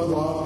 Love.